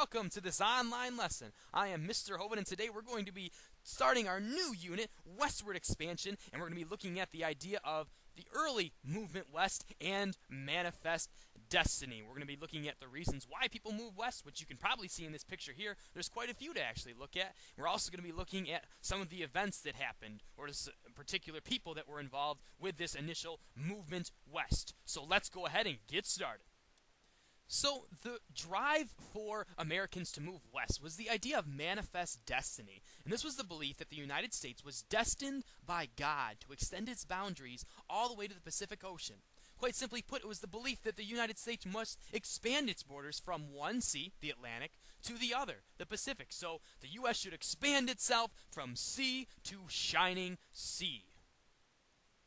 welcome to this online lesson. I am Mr. Hoven, and today we're going to be starting our new unit, Westward Expansion, and we're going to be looking at the idea of the early movement west and manifest destiny. We're going to be looking at the reasons why people move west, which you can probably see in this picture here. There's quite a few to actually look at. We're also going to be looking at some of the events that happened, or particular people that were involved with this initial movement west. So let's go ahead and get started. So, the drive for Americans to move west was the idea of manifest destiny. And this was the belief that the United States was destined by God to extend its boundaries all the way to the Pacific Ocean. Quite simply put, it was the belief that the United States must expand its borders from one sea, the Atlantic, to the other, the Pacific. So, the U.S. should expand itself from sea to shining sea.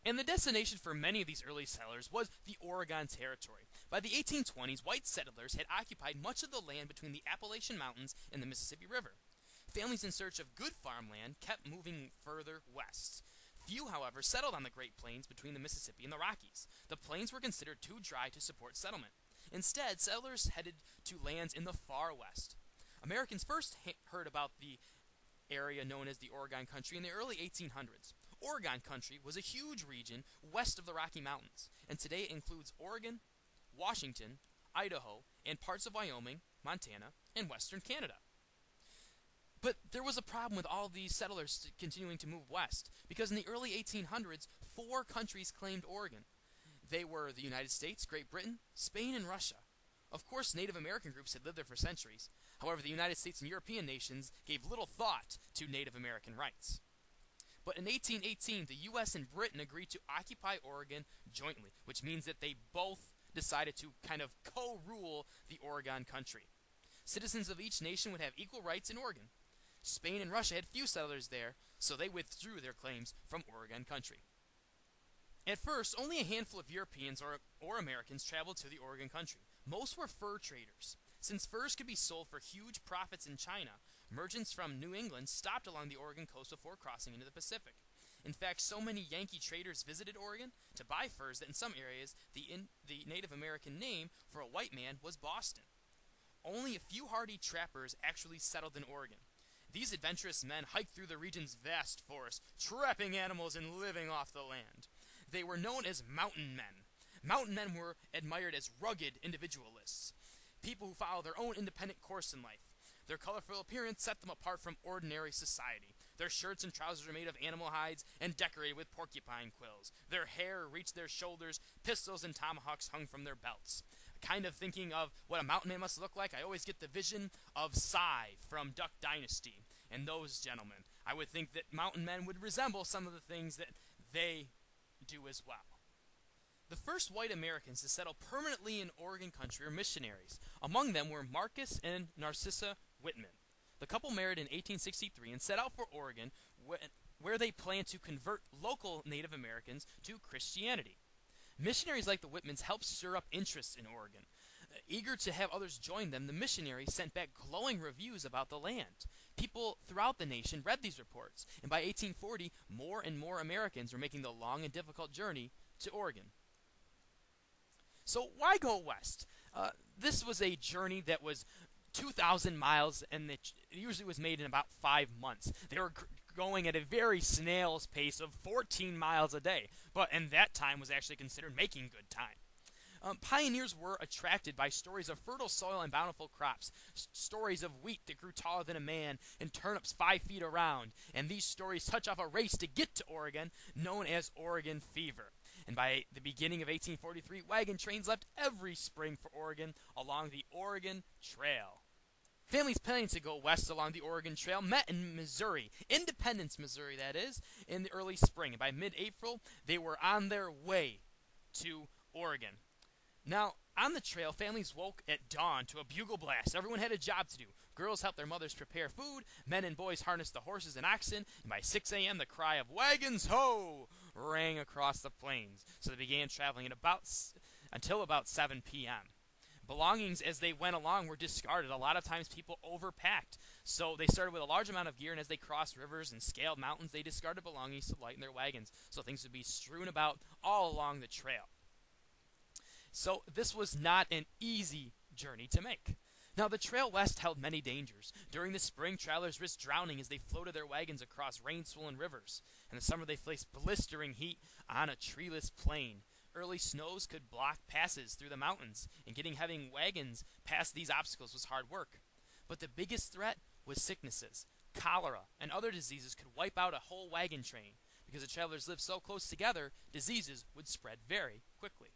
And the destination for many of these early settlers was the Oregon Territory. By the 1820s, white settlers had occupied much of the land between the Appalachian Mountains and the Mississippi River. Families in search of good farmland kept moving further west. Few, however, settled on the Great Plains between the Mississippi and the Rockies. The plains were considered too dry to support settlement. Instead, settlers headed to lands in the far west. Americans first heard about the area known as the Oregon Country in the early 1800s. Oregon Country was a huge region west of the Rocky Mountains, and today it includes Oregon, Washington, Idaho, and parts of Wyoming, Montana, and western Canada. But there was a problem with all these settlers continuing to move west, because in the early 1800s, four countries claimed Oregon. They were the United States, Great Britain, Spain, and Russia. Of course, Native American groups had lived there for centuries. However, the United States and European nations gave little thought to Native American rights. But in 1818, the U.S. and Britain agreed to occupy Oregon jointly, which means that they both decided to kind of co rule the Oregon country. Citizens of each nation would have equal rights in Oregon. Spain and Russia had few settlers there, so they withdrew their claims from Oregon country. At first, only a handful of Europeans or, or Americans traveled to the Oregon country. Most were fur traders. Since furs could be sold for huge profits in China, merchants from New England stopped along the Oregon coast before crossing into the Pacific. In fact, so many Yankee traders visited Oregon to buy furs that in some areas the, in, the Native American name for a white man was Boston. Only a few hardy trappers actually settled in Oregon. These adventurous men hiked through the region's vast forests, trapping animals and living off the land. They were known as mountain men. Mountain men were admired as rugged individualists, people who follow their own independent course in life. Their colorful appearance set them apart from ordinary society. Their shirts and trousers were made of animal hides and decorated with porcupine quills. Their hair reached their shoulders, pistols and tomahawks hung from their belts. Kind of thinking of what a mountain man must look like, I always get the vision of Si from Duck Dynasty and those gentlemen. I would think that mountain men would resemble some of the things that they do as well. The first white Americans to settle permanently in Oregon country were missionaries. Among them were Marcus and Narcissa Whitman. The couple married in 1863 and set out for Oregon, where they planned to convert local Native Americans to Christianity. Missionaries like the Whitmans helped stir up interest in Oregon. Uh, eager to have others join them, the missionaries sent back glowing reviews about the land. People throughout the nation read these reports, and by 1840, more and more Americans were making the long and difficult journey to Oregon. So, why go west? Uh, this was a journey that was 2,000 miles, and it usually was made in about five months. They were going at a very snail's pace of 14 miles a day, but in that time was actually considered making good time. Um, pioneers were attracted by stories of fertile soil and bountiful crops, s- stories of wheat that grew taller than a man and turnips five feet around, and these stories touch off a race to get to Oregon known as Oregon Fever. And by the beginning of 1843, wagon trains left every spring for Oregon along the Oregon Trail. Families planning to go west along the Oregon Trail met in Missouri, Independence, Missouri, that is, in the early spring. By mid April, they were on their way to Oregon. Now, on the trail, families woke at dawn to a bugle blast. Everyone had a job to do. Girls helped their mothers prepare food, men and boys harnessed the horses and oxen, and by 6 a.m., the cry of wagons ho rang across the plains. So they began traveling at about until about 7 p.m belongings as they went along were discarded. A lot of times people overpacked. So they started with a large amount of gear, and as they crossed rivers and scaled mountains, they discarded belongings to lighten their wagons. So things would be strewn about all along the trail. So this was not an easy journey to make. Now, the trail west held many dangers. During the spring, travelers risked drowning as they floated their wagons across rain swollen rivers. In the summer, they faced blistering heat on a treeless plain. Early snows could block passes through the mountains, and getting heavy wagons past these obstacles was hard work. But the biggest threat was sicknesses. Cholera and other diseases could wipe out a whole wagon train. Because the travelers lived so close together, diseases would spread very quickly.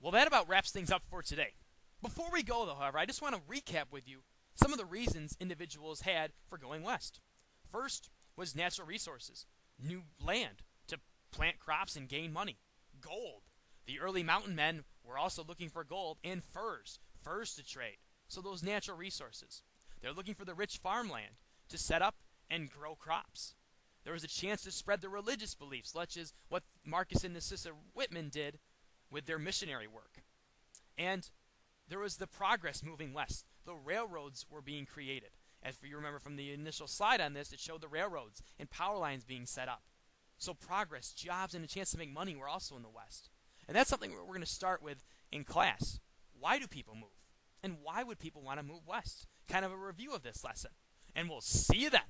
Well, that about wraps things up for today. Before we go, though, however, I just want to recap with you some of the reasons individuals had for going west. First was natural resources, new land to plant crops and gain money, gold. The early mountain men were also looking for gold and furs, furs to trade. So those natural resources. They're looking for the rich farmland to set up and grow crops. There was a chance to spread their religious beliefs, such as what Marcus and Narcissa Whitman did with their missionary work. And there was the progress moving west. The railroads were being created. As for you remember from the initial slide on this, it showed the railroads and power lines being set up. So progress, jobs, and a chance to make money were also in the west. And that's something we're going to start with in class. Why do people move? And why would people want to move west? Kind of a review of this lesson. And we'll see you then.